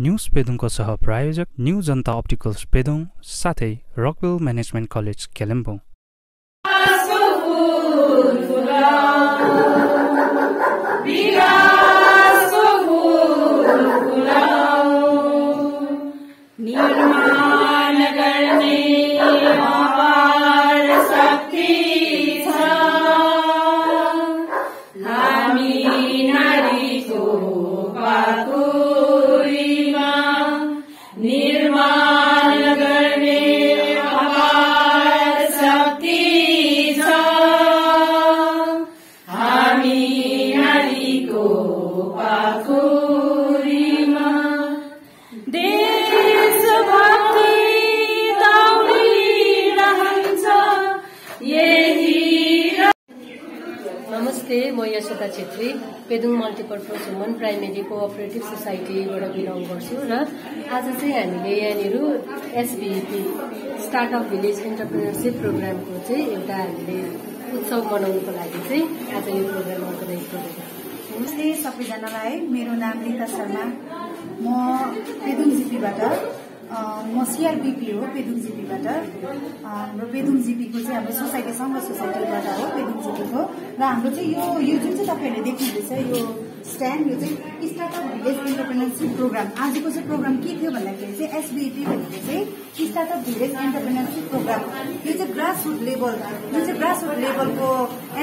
News सह प्रायोजक new जनता opticals Pedong साथै Rockvale management college Kalimpong. Multipurpose woman primary cooperative सोसाइटीबाट belong गर्छु र आज चाहिँ हामीले यहाँनिर एसबिपी स्टार्टअप भिलेज इन्टरप्रिनरसिप प्रोग्रामको चाहिँ एउटा हामीले उत्सव मनाउनुको लागि चाहिँ आज यो प्रोग्राम अर्गनाइज गरेको नमस्ते सबैजनालाई मेरो नाम रिता शर्मा। म पेदुङ जिपीबाट म सिआरबिपी हो पेदुङ जिपीबाट। हाम्रो पेदुङ जिपीको चाहिँ हाम्रो सोसाइटी सङ्घ सोसाइटीबाट हो पेदुङ जिपीको। र हाम्रो चाहिँ यो यो जुन चाहिँ तपाईँहरूले देख्नुहुँदैछ यो स्ट्यान्ड यो चाहिँ स्टार्टअप भिलेज इन्टरप्रेनरसिप प्रोग्राम आजको चाहिँ प्रोग्राम के थियो भन्दाखेरि चाहिँ एसबिटी भनेको चाहिँ स्टार्टअप भिलेज इन्टरप्रेनरसिप प्रोग्राम यो चाहिँ ग्रास रुट लेभल जुन चाहिँ ग्रास रुट लेभलको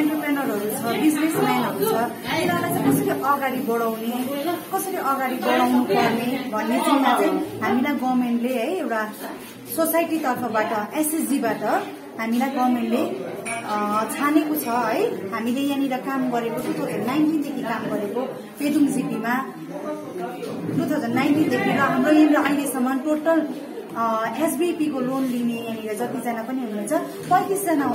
एन्टरप्रेनरहरू छ बिजनेसम्यानहरू छ तिनीहरूलाई चाहिँ कसरी अगाडि बढाउने कसरी अगाडि बढाउनु पर्ने भन्ने चिन्ता चाहिँ हामीलाई गभर्मेन्टले है एउटा सोसाइटी तर्फबाट एसएसजीबाट हामीलाई गभर्मेन्टले छानेको छ है। हामीले यहाँनिर काम गरेको टु थाउजन्ड नाइन्टिनदेखि काम गरेको पेदुङ जिपीमा टु थाउजन्ड नाइन्टिनदेखि र हाम्रो यहाँनिर अहिलेसम्म टोटल एसबिपीको लोन लिने यहाँनिर जतिजना पनि हुनुहुन्छ पैँतिसजना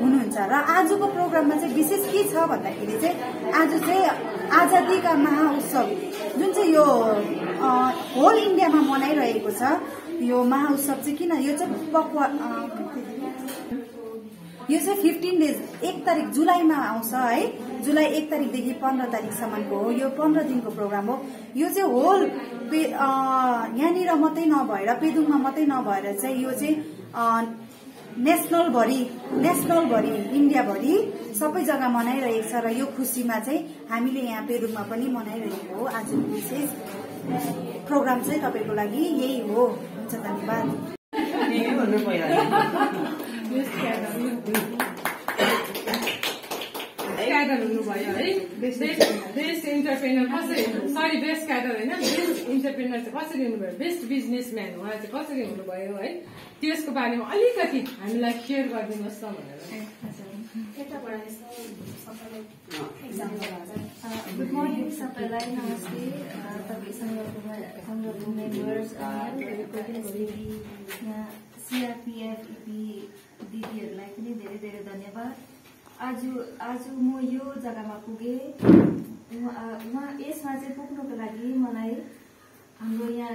हुनुहुन्छ। र आजको प्रोग्राममा चाहिँ विशेष के छ भन्दाखेरि चाहिँ आज चाहिँ आजादीका महाउत्सव जुन चाहिँ यो होल इन्डियामा मनाइरहेको छ यो महाउत्सव चाहिँ किन यो चाहिँ पक्वा यो चाहिँ फिफ्टिन डेज एक तारिक जुलाईमा आउँछ है। जुलाई एक तारिकदेखि पन्ध्र तारिकसम्मको हो। यो पन्ध्र दिनको प्रोग्राम हो। यो चाहिँ होल यहाँनिर मात्रै नभएर पेदुङमा मात्रै नभएर चाहिँ यो चाहिँ नेसनलभरि नेसनलभरि इन्डियाभरि सबै जग्गा मनाइरहेको छ र यो खुसीमा चाहिँ हामीले यहाँ पेदुङमा पनि मनाइरहेको हो। आजको विशेष प्रोग्राम चाहिँ तपाईँको लागि यही हो। हुन्छ धन्यवाद। क्याडर हुनुभयो है? बेस्ट इन्टरप्रेनर कसरी सरी बेस्ट क्याडर होइन बेस्ट इन्टरप्रेनर चाहिँ कसरी हुनुभयो? बेस्ट बिजनेसम्यान उहाँ चाहिँ कसरी हुनुभयो है? त्यसको बारेमा अलिकति हामीलाई सेयर गरिदिनुहोस् न भनेर। गुड मर्निङ सबैलाई। नमस्ते। अ, तपाईँसँगको सङ्घको मेम्बर्स सिआरपिएफ इपी दिदीहरूलाई पनि धेरै धेरै धन्यवाद। आज आज म यो जग्गामा पुगेँ। उहाँ यसमा चाहिँ पुग्नुको लागि मलाई हाम्रो यहाँ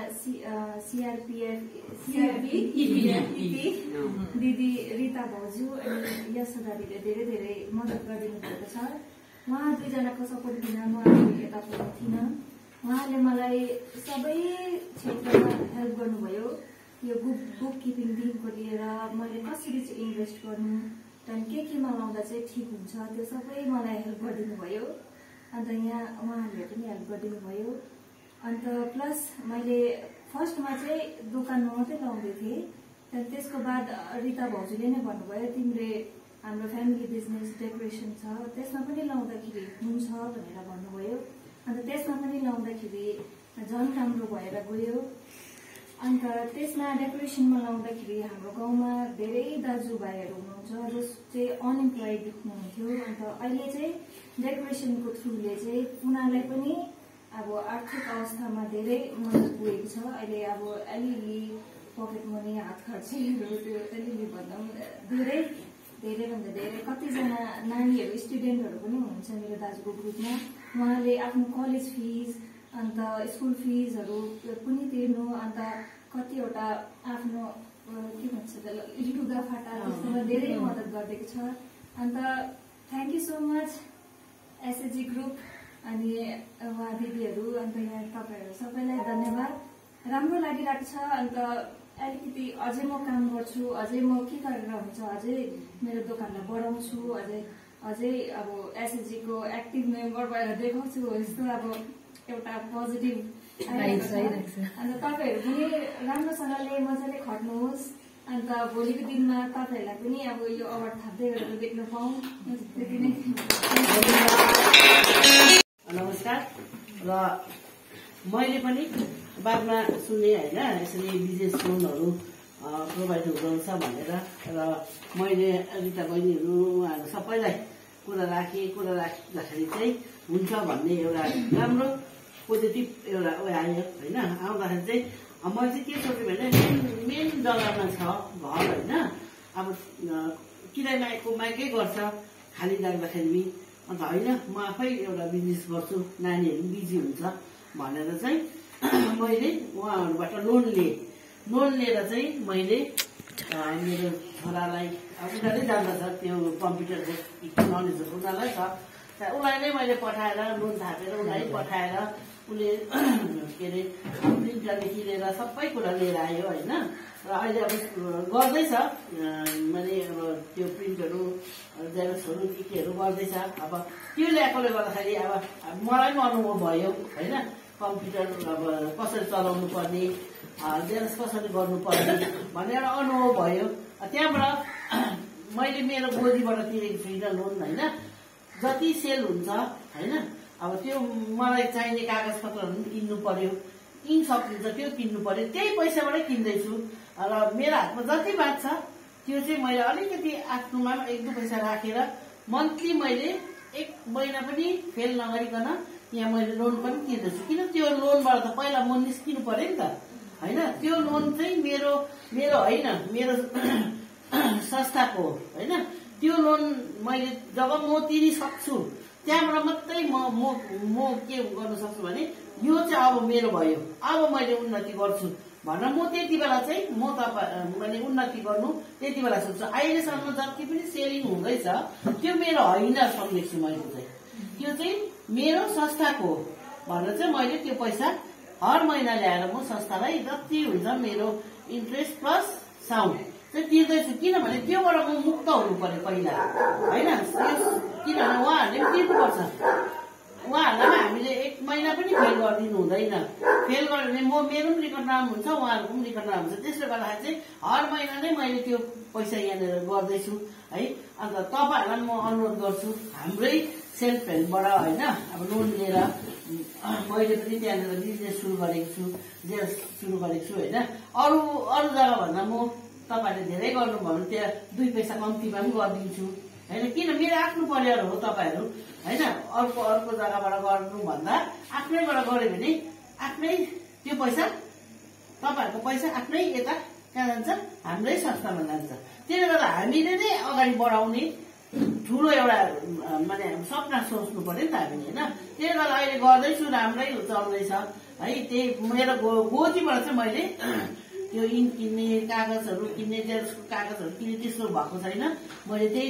सिआरपिएफ सिआरपी दिदी रिता भाउजू अनि यशोदा दिदीले धेरै धेरै मद्दत गरिदिनु भएको छ। उहाँ दुईजनाको सपोर्ट बिना म यता पुग्ने थिइनँ। उहाँले मलाई सबै क्षेत्रमा हेल्प गर्नुभयो। यो बुक बुक किपिङदेखिको लिएर मैले कसरी चाहिँ इन्भेस्ट गर्नु त्यहाँदेखि के केमा लाउँदा चाहिँ ठिक हुन्छ त्यो सबै मलाई हेल्प गरिदिनु भयो अन्त यहाँ उहाँहरूले पनि हेल्प गरिदिनु भयो अन्त प्लस मैले फर्स्टमा चाहिँ दोकानमा मात्रै लाउँदै थिएँ। त्यहाँदेखि त्यसको बाद रिता भाउजूले नै भन्नुभयो तिमीले हाम्रो फ्यामिली बिजनेस डेकोरेसन छ त्यसमा पनि लाउँदाखेरि हुन्छ भनेर भन्नुभयो। अन्त त्यसमा पनि लाउँदाखेरि झन् राम्रो भएर गयो। अन्त त्यसमा डेकोरेसनमा लाउँदाखेरि हाम्रो गाउँमा धेरै दाजुभाइहरू हुनुहुन्छ जो चाहिँ अनइम्प्लोइड हुनुहुन्थ्यो। अन्त अहिले चाहिँ डेकोरेसनको थ्रुले चाहिँ उनीहरूलाई पनि अब आर्थिक अवस्थामा धेरै मद्दत पुगेको छ। अहिले अब अलिअलि पकेट मनी हात खर्चीहरू त्यो अलिअलि भन्दा धेरै धेरैभन्दा धेरै। कतिजना नानीहरू स्टुडेन्टहरू पनि हुनुहुन्छ मेरो दाजुको ग्रुपमा। उहाँले आफ्नो कलेज फिस अन्त स्कुल फिजहरू पनि तिर्नु अन्त कतिवटा आफ्नो के भन्छ त्यसलाई लुगा फाटा त्यस्तोमा धेरै मद्दत गरिदिएको छ। And thank you so much SHG group अनि उहाँ दिदीहरू अन्त यहाँ तपाईँहरू सबैलाई धन्यवाद। राम्रो लागिरहेको छ अन्त अलिकति अझै म काम गर्छु अझै म के गरेर हुन्छ अझै मेरो दोकानलाई बढाउँछु अझै अझै अब एसएचजीको एक्टिभ मेम्बर भएर देखाउँछु यस्तो अब एउटा पोजिटिभ। अन्त तपाईँहरू पनि राम्रोसँगले मजाले खट्नुहोस्। अन्त भोलिको दिनमा तपाईँहरूलाई पनि अब यो अवार्ड थाप्दै गरेर देख्न पाऊँ। त्यति नै। नमस्कार। र मैले पनि बादमा सुने होइन यसरी बिजनेस लोनहरू प्रोभाइड हुँदोरहेछ भनेर। र मैले रिता बहिनीहरू उहाँहरू सबैलाई कुरा राखेँ कुरा राख्दाखेरि चाहिँ हुन्छ भन्ने एउटा राम्रो पोजिटिभ एउटा उयो आयो होइन? आउँदाखेरि चाहिँ मैले चाहिँ के सोचेँ भने मेन मेन जग्गामा छ घर होइन? अब किरायमाको माइकै गर्छ खाली राख्दाखेरि अन्त होइन म आफै एउटा बिजनेस गर्छु नानीहरू पनि बिजी हुन्छ भनेर चाहिँ मैले उहाँहरूबाट लोन लिएँ। लोन लिएर चाहिँ मैले मेरो छोरालाई उनीहरूले जान्दछ त्यो कम्प्युटरको नलेजहरू उनीहरूलाई छ। त्यहाँ उसलाई नै मैले पठाएर लोन थापेर उसलाई पठाएर उसले के अरे प्रिन्टरदेखि लिएर सबै कुरा लिएर आयो होइन। र अहिले अब गर्दैछ। माने अब त्यो प्रिन्टहरू जेरक्सहरू के केहरू गर्दैछ। अब त्यो ल्याएकोले गर्दाखेरि अब मलाई पनि अनुभव भयो होइन। कम्प्युटर अब कसरी चलाउनु पर्ने जेरक्स कसरी गर्नुपर्ने भन्ने एउटा अनुभव भयो। त्यहाँबाट मैले मेरो गोजीबाट तिरेको छुइनँ लोन होइन? जति सेल हुन्छ होइन? अब त्यो मलाई चाहिने कागज पत्रहरू पनि किन्नु पर्यो। किन सकिन्छ त्यो किन्नु पर्यो। त्यही पैसाबाटै किन्दैछु। र मेरो हातमा जति बाँच्छ त्यो चाहिँ मैले अलिकति आफ्नोमा एक दुई पैसा राखेर मन्थली मैले एक महिना पनि फेल नगरिकन यहाँ मैले लोन पनि तिर्दैछु किन त्यो लोनबाट त पहिला म निस्किनु पर्यो नि त होइन? त्यो लोन चाहिँ मेरो मेरो होइन मेरो संस्थाको होइन? त्यो लोन मैले जब म तिरिसक्छु त्यहाँबाट मात्रै म म के गर्न सक्छु भने यो चाहिँ अब मेरो भयो। अब मैले उन्नति गर्छु भनेर म त्यति बेला चाहिँ म तपाईँ मैले उन्नति गर्नु त्यति बेला सोच्छु अहिलेसम्म जति पनि सेलिङ हुँदैछ त्यो मेरो होइन सम्झेको छु मैले चाहिँ। त्यो चाहिँ मेरो संस्थाको भनेर चाहिँ मैले त्यो पैसा हर महिना ल्याएर म संस्थालाई जति हुन्छ मेरो इन्ट्रेस्ट प्लस साउन्ड चाहिँ तिर्दैछु किनभने त्योबाट म मुक्त हुनु पर्यो पहिला होइन किनभने उहाँहरूले पनि तिर्नुपर्छ उहाँहरूलाई हामीले एक महिना पनि फेल गरिदिनु हुँदैन फेल गर्यो भने म मेरो पनि रिकर्ड नाम हुन्छ उहाँहरूको पनि रिकर्ड नाम हुन्छ त्यसले गर्दाखेरि चाहिँ हर महिना नै मैले त्यो पैसा यहाँनिर गर्दैछु है अन्त तपाईँहरूलाई म अनुरोध गर्छु हाम्रै सेल्फ हेल्पबाट होइन अब लोन लिएर मैले पनि त्यहाँनिर बिजनेस सुरु गरेको छु जे सुरु गरेको छु होइन अरू अरू जग्गाभन्दा म तपाईँहरूले धेरै गर्नुभयो भने त्यहाँ दुई पैसा कम्तीमा पनि गरिदिन्छु। होइन? किन? मेरो आफ्नो परिवार हो तपाईँहरू। होइन? अर्को अर्को जग्गाबाट गर्नुभन्दा आफ्नैबाट गऱ्यो भने आफ्नै त्यो पैसा तपाईँहरूको पैसा आफ्नै यता कहाँ जान्छ? हाम्रै संस्थामा जान्छ। त्यसले गर्दा हामीले नै अगाडि बढाउने ठुलो एउटा माने सपना सोच्नु पर्यो नि त हामीले होइन? त्यसले गर्दा अहिले गर्दैछु राम्रै चल्दैछ। है त्यही मेरो गोजीबाट चाहिँ मैले त्यो इन्क किन्ने कागजहरू किन्ने जेरक्सको कागजहरू किन्ने त्यस्तो भएको छैन। मैले त्यही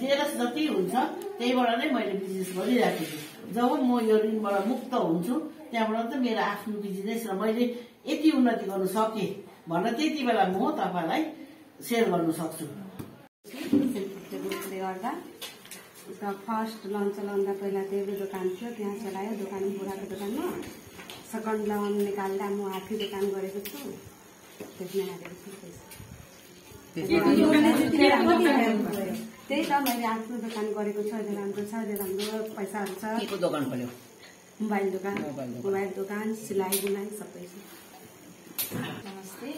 जेरक्स जति हुन्छ त्यहीबाट नै मैले बिजनेस गरिराखेको छु। जब म यो ऋणबाट मुक्त हुन्छु त्यहाँबाट चाहिँ मेरो आफ्नो बिजनेस र मैले यति उन्नति गर्नु सकेँ भनेर त्यति बेला म तपाईँलाई सेयर गर्नु सक्छु। गर्दा फर्स्ट लोन चलाउँदा पहिला देब्रे दोकान थियो त्यहाँ चलायो दोकान बुढाको दोकानमा। सेकेन्ड लोन निकाल्दा म आफै दोकान गरेको छु। त्यही त मैले आफ्नो दोकान गरेको छु अहिले राम्रो छ अहिले राम्रो पैसाहरू छ मोबाइल दोकान मोबाइल दोकान। सिलाइ बुनाइ सबै छ नमस्ते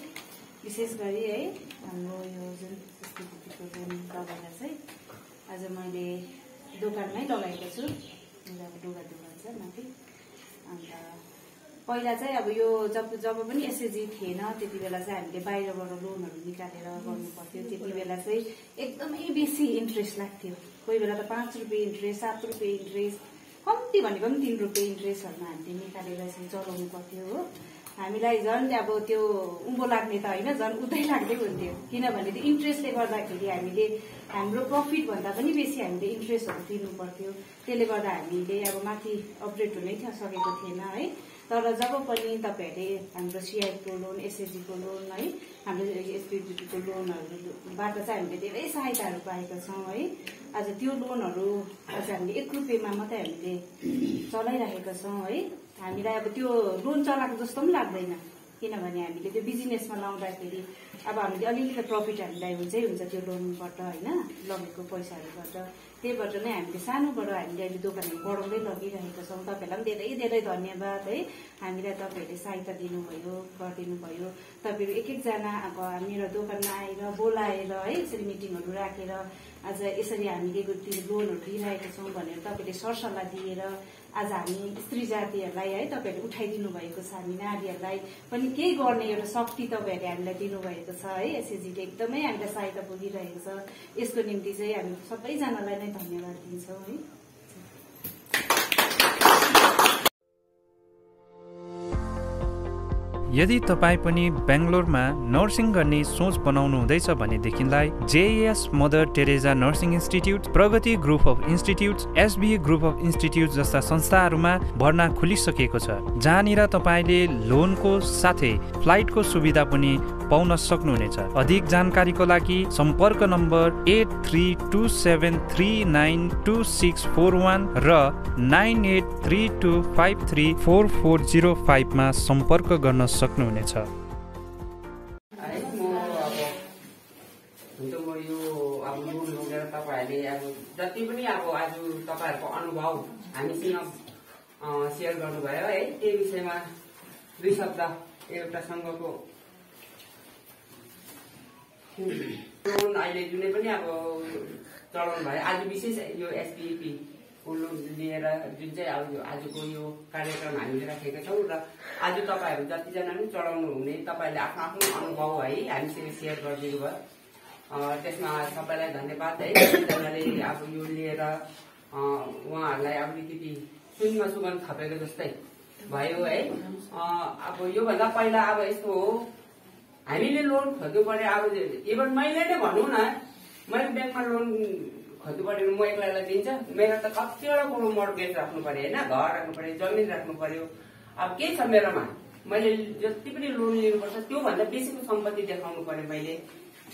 विशेष गरी है हाम्रो यो जुन संस्कृतिको जुन दबाईलाई चाहिँ आज मैले दोकानमै लगाएको छु मेरो अब दोकान छ माथि अन्त पहिला चाहिँ अब यो जब जब पनि एसएजी थिएन त्यति बेला चाहिँ हामीले बाहिरबाट लोनहरू निकालेर गर्नु पर्थ्यो त्यति बेला चाहिँ एकदमै बेसी इन्ट्रेस्ट लाग्थ्यो। कोही बेला त पाँच रुपियाँ इन्ट्रेस्ट सात रुपियाँ इन्ट्रेस्ट कम्ती भनेको पनि तिन रुपियाँ इन्ट्रेस्टहरूमा हामीले निकालेर यसरी चलाउनु पर्थ्यो हो। हामीलाई झन् अब त्यो उँभो लाग्ने त होइन झन् उतै लाग्दै हुन्थ्यो। किनभने त्यो इन्ट्रेस्टले गर्दाखेरि हामीले हाम्रो प्रफिट भन्दा पनि बेसी हामीले इन्ट्रेस्टहरू दिनु पर्थ्यो त्यसले गर्दा हामीले अब माथि अपग्रेड हुनै सकेको थिएन है। तर जब पनि तपाईँहरूले हाम्रो सिआइको लोन एसएचजीको लोन है हाम्रो एसपिजीको लोनहरूबाट चाहिँ हामीले धेरै सहायताहरू पाएका छौँ है। आज त्यो लोनहरू आज हामीले एक रुपियाँमा मात्रै हामीले चलाइरहेका छौँ है। हामीलाई अब त्यो लोन चलाएको जस्तो पनि लाग्दैन। किनभने हामीले त्यो बिजनेसमा लाउँदाखेरि अब हामीले अलिअलि त प्रफिट हामीलाई हुन्छै हुन्छ त्यो लोनबाट होइन लगेको पैसाहरूबाट। त्यहीबाट नै हामीले सानोबाट हामीले अहिले दोकानहरू बढाउँदै लगिरहेका छौँ। तपाईँहरूलाई पनि धेरै धेरै धन्यवाद है। हामीलाई तपाईँहरूले सहायता दिनुभयो गरिदिनु भयो तपाईँहरू एक एकजना अब मेरो दोकानमा आएर बोलाएर है यसरी मिटिङहरू राखेर आज यसरी हामीले त्यो लोनहरू दिइरहेका छौँ भनेर तपाईँले सरसल्लाह दिएर आज हामी स्त्री जातिहरूलाई है तपाईँहरूले उठाइदिनु भएको छ हामी नारीहरूलाई पनि केही गर्ने एउटा शक्ति तपाईँहरूले हामीलाई दिनुभएको छ है। एसएचजीले एकदमै हामीलाई सहायता पुगिरहेको छ। यसको निम्ति चाहिँ हामी सबैजनालाई नै धन्यवाद दिन्छौँ है। यदि तपाईँ पनि बेङ्गलोरमा नर्सिङ गर्ने सोच बनाउनु हुँदैछ भनेदेखिलाई JS Mother Teresa nursing institute Pragati group of institute SB group of institute जस्ता संस्थाहरूमा भर्ना खुलिसकेको छ। जहाँनिर तपाईँले लोनको साथै फ्लाइटको सुविधा पनि पाउन सक्नुहुनेछ। अधिक जानकारीको लागि सम्पर्क number eight three two seven three nine two six four one र nine eight three two five three four four zero फाइभमा सम्पर्क गर्न सक्नुहुनेछ। अब सेयर गर्नुभयो है त्यही विषयमा दुई शब्द एउटा सङ्घको लोन अहिले जुनै पनि अब चलाउनु भयो। आज विशेष यो एसपिपी लोन लिएर जुन चाहिँ अब आजको यो कार्यक्रम हामीले राखेका छौँ र आज तपाईँहरू जतिजना पनि चलाउनु हुने तपाईँहरूले आफ्नो आफ्नो अनुभव है हामीसँग सेयर गरिदिनु भयो त्यसमा सबैलाई धन्यवाद है। सबैजनाले अब यो लिएर उहाँहरूलाई अलिकति सुनमा सुगन्ध थपेको जस्तै भयो है। अब योभन्दा पहिला अब यस्तो हो हामीले लोन खोज्नु पर्यो अब इभन मैले नै भनौँ न मैले ब्याङ्कमा लोन खोज्नु पर्यो म एक्लैलाई दिन्छ। मेरो त कतिवटा कुरो मर्गेज राख्नु पर्यो होइन? घर राख्नु पर्यो जमिन राख्नु पर्यो अब के छ मेरोमा? मैले जति पनि लोन लिनुपर्छ त्योभन्दा बेसीको सम्पत्ति देखाउनु पर्यो मैले।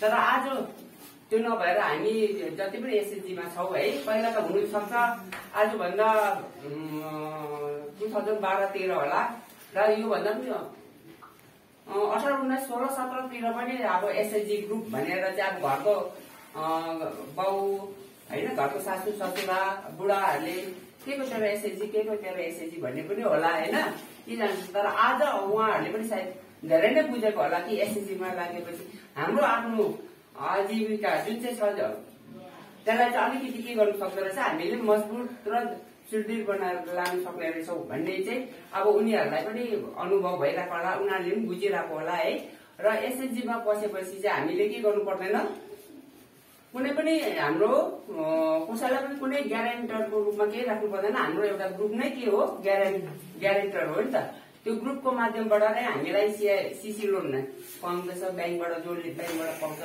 तर आज त्यो नभएर हामी जति पनि एसएचजीमा छौँ है पहिला त हुनु सक्छ आजभन्दा टु थाउजन्ड बाह्र तेह्र होला। र योभन्दा पनि अठार उन्नाइस सोह्र सत्रतिर पनि अब एसएचजी ग्रुप भनेर चाहिँ अब घरको बाउ होइन घरको सासू ससुरा बुढाहरूले के को तेरो एसएचजी के को तेरो एसएचजी भन्ने पनि होला होइन? के जान्छ तर आज उहाँहरूले पनि सायद धेरै नै बुझेको होला कि एसएचजीमा लागेपछि। हाम्रो आफ्नो आजीविका जुन चाहिँ छ त्यसलाई चाहिँ अलिकति के गर्नु सक्दो रहेछ? हामीले मजबुत र सुदृढ बनाएर लानु सक्ने रहेछौँ भन्ने चाहिँ अब उनीहरूलाई पनि अनुभव भइरहेको होला उनीहरूले पनि बुझिरहेको होला है। र एसएचजीमा पसेपछि चाहिँ हामीले के गर्नु पर्दैन? कुनै पनि हाम्रो कसैलाई पनि कुनै ग्यारेन्टरको रूपमा केही राख्नु पर्दैन। हाम्रो एउटा ग्रुप नै के हो? ग्यारेन्ट ग्यारेन्टर हो नि त। त्यो ग्रुपको माध्यमबाट नै हामीलाई सिआई सिसी लोन पाउँदैछ ब्याङ्कबाट जो ब्याङ्कबाट पाउँछ।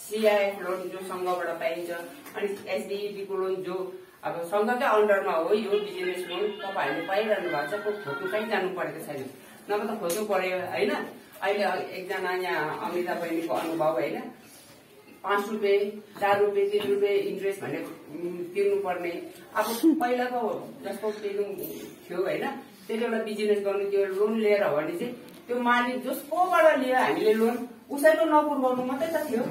सिआइएफ लोन जो सङ्घबाट पाइन्छ। अनि एसडिईबीको लोन जो अब सङ्घकै अन्डरमा हो यो बिजनेस लोन तपाईँहरूले पाइरहनु भएको छ खोज्नु कहीँ जानु परेको छैन। नभए त खोज्नु पर्यो होइन? अहिले एकजना यहाँ अमिता बहिनीको अनुभव होइन? पाँच रुपियाँ चार रुपियाँ तिन रुपियाँ इन्ट्रेस्ट भनेर तिर्नुपर्ने। अब पहिलाको जस्तो तिर्नु थियो होइन? त्यसले एउटा बिजनेस गर्नु त्यो लोन लिएर हो भने चाहिँ त्यो मालिक जसकोबाट लियो हामीले लोन उसैको नपुर्याउनु मात्रै त थियो।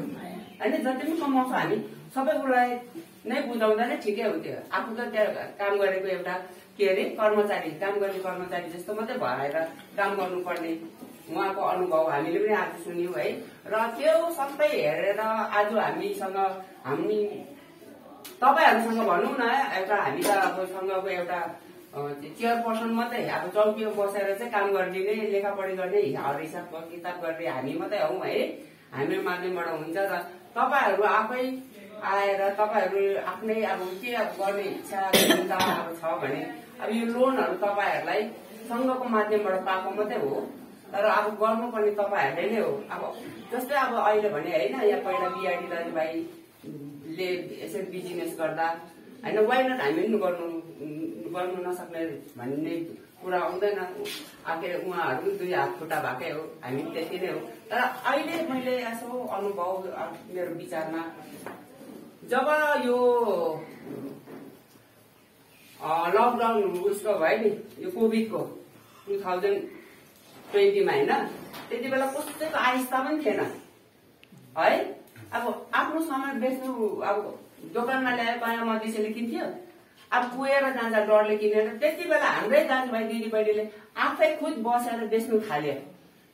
होइन? जति पनि कमाउँछ हामी सबै उसलाई नै बुझाउँदा नै ठिकै हुन्थ्यो। आफू त त्यहाँ काम गरेको एउटा के अरे कर्मचारी काम गर्ने कर्मचारी जस्तो मात्रै भएर काम गर्नुपर्ने उहाँको अनुभव हामीले पनि आज सुन्यौँ है। र त्यो सबै हेरेर आज हामीसँग हामी तपाईँहरूसँग भनौँ न एउटा हामी त अब सँगको एउटा चेयरपर्सन मात्रै अब चौकीमा बसेर चाहिँ काम गर्ने लेखापढी गर्ने हिसाब किताब गर्ने हामी मात्रै हौ है। हाम्रो माध्यमबाट हुन्छ र तपाईँहरू आफै आएर तपाईँहरू आफ्नै अब के अब गर्ने इच्छा क्षमता अब छ भने अब यो लोनहरू तपाईँहरूलाई सङ्घको माध्यमबाट पाएको मात्रै हो। तर अब गर्नुपर्ने तपाईँहरूले नै हो। अब जस्तै अब अहिले भने होइन यहाँ पहिला बिआरडी दाजुभाइले यसरी बिजनेस गर्दा होइन वाइ नट हामी पनि गर्नु गर्नु नसक्ने भन्ने कुरा आउँदैन के अरे उहाँहरू दुई हात खुट्टा भएकै हो हामी त्यति नै हो। तर अहिले मैले यसो अनुभव मेरो विचारमा जब यो लकडाउन उसको भयो नि यो कोभिडको टु थाउजन्ड ट्वेन्टीमा होइन? त्यति बेला कसैको आइस्ता पनि थिएन। है? अब आफ्नो सामान बेच्नु अब दोकानमा ल्यायो कहाँ मधेसीले किन्थ्यो। अब गएर जान्छ डरले किनेर त्यति बेला हाम्रै दाजुभाइ दिदीबहिनीले आफै खुद बसेर बेच्नु थाल्यो।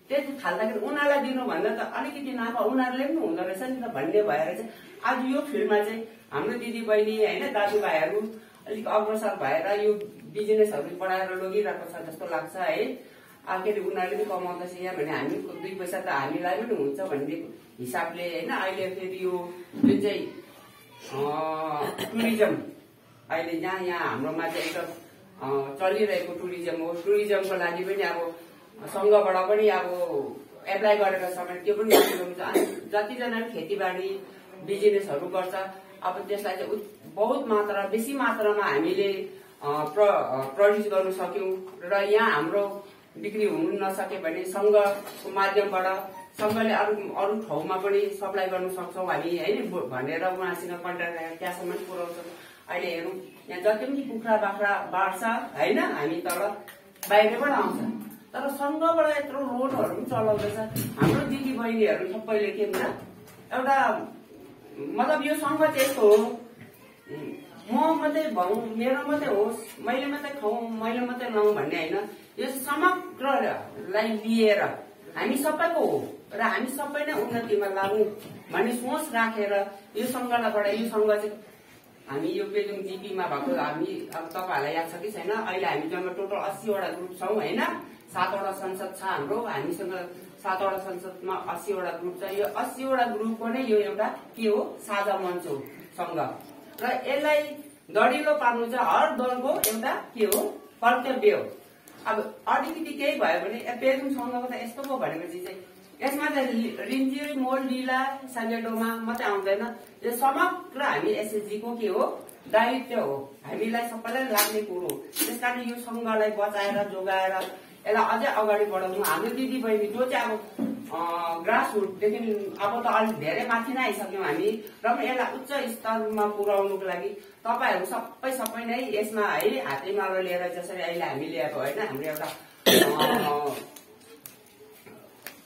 त्यति थाल्दाखेरि उनीहरूलाई दिनुभन्दा त अलिकति नाफा उनीहरूले पनि हुँदो रहेछ नि त भन्ने भएर चाहिँ आज यो फिल्डमा चाहिँ हाम्रो दिदीबहिनी होइन दाजुभाइहरू अलिक अग्रसर भएर यो बिजनेसहरू बढाएर लगिरहेको छ जस्तो लाग्छ है। अरे उनीहरूले पनि कमाउँदैछ यहाँ भने हामी दुई पैसा त हामीलाई पनि हुन्छ भन्ने हिसाबले होइन अहिले फेरि यो जुन चाहिँ टुरिज्म अहिले जहाँ यहाँ हाम्रोमा चाहिँ एकदम चलिरहेको टुरिज्म हो। टुरिज्मको लागि पनि अब सङ्घबाट पनि अब एप्लाई गरेर समेत त्यो पनि माथि ल्याउनु छ अनि जतिजना पनि खेतीबारी बिजनेसहरू गर्छ अब त्यसलाई चाहिँ बहुत मात्रा बेसी मात्रामा हामीले प्र प्रड्युस गर्न सक्यौँ। र यहाँ हाम्रो बिक्री हुनु नसके भने सङ्घको माध्यमबाट सङ्घले अरू अरू ठाउँमा पनि सप्लाई गर्न सक्छौँ हामी होइन? भनेर उहाँसँग कन्ट्याक्ट राखेर त्यहाँसम्म पुऱ्याउँछौँ। अहिले हेरौँ यहाँ जति पनि कुखुरा बाख्रा बाँड्छ होइन? हामी तल बाहिरबाट आउँछ। तर सङ्घबाट यत्रो लोनहरू पनि चलाउँदैछ। हाम्रो दिदी बहिनीहरू सबैले के भन्छ एउटा मतलब यो सङ्घ चाहिँ यस्तो हो। म मात्रै भनौँ मेरो मात्रै होस् मैले मात्रै खाउँ मैले मात्रै लाउँ भन्ने होइन। यो समग्रलाई लिएर हामी सबैको हो र हामी सबै नै उन्नतिमा लागौँ भन्ने सोच राखेर यो सङ्घबाट यो सङ्घ चाहिँ हामी यो पेदुङ जिपीमा भएको हामी अब तपाईँहरूलाई याद छ कि छैन अहिले हामी जम्मा टोटल अस्सीवटा ग्रुप छौँ होइन? सातवटा संसद छ हाम्रो हामीसँग सातवटा संसदमा अस्सीवटा ग्रुप छ। यो अस्सीवटा ग्रुपको नै यो एउटा के हो? साझा मञ्च हो सङ्घ। र यसलाई दडिलो पार्नु चाहिँ हर दलको एउटा के हो? कर्तव्य हो। अब अलिकति केही भयो भने ए, पेदुङ सङ्घको त यस्तो पो भनेपछि चाहिँ यसमा चाहिँ रिन्जी मोल डिला साङ्गेटोमा मात्रै आउँदैन। यो समग्र हामी एसएचजीको के हो? दायित्व हो। हामीलाई सबैलाई लाग्ने कुरो त्यस कारण यो सङ्घलाई बचाएर जोगाएर यसलाई अझै अगाडि बढाउनु। हाम्रो दिदी बहिनी जो चाहिँ अब ग्रास रुटदेखि अब त अलिक धेरै माथि नै आइसक्यौँ हामी र पनि यसलाई उच्च स्तरमा पुर्याउनुको लागि तपाईँहरू सबै सबै नै यसमा है हातेमालो लिएर जसरी अहिले हामी ल्याएको होइन हाम्रो एउटा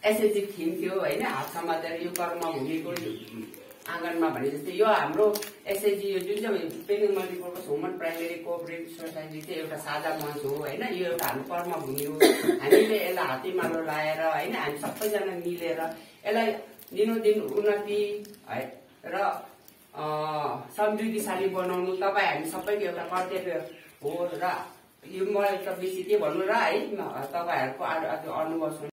एसएचजी थिम थियो होइन हात समातेर यो कर्मभूमिको आँगनमा भने जस्तै यो हाम्रो एसएचजी यो जुन चाहिँ पेलिङ मल्टिपलको ह्युमन प्राइमेरी कोअपरेटिभ सोसाइटी चाहिँ एउटा साझा मञ्च हो होइन? यो एउटा हाम्रो कर्मभूमि हो। हामीले यसलाई हातेमालो लाएर होइन? हामी सबैजना मिलेर यसलाई दिनोदिन उन्नति है र समृद्धिशाली बनाउनु। तपाईँ हामी सबैको एउटा कर्तव्य हो र यो मलाई त बेसी के भन्नु र है? तपाईँहरूको अनुभव सुन।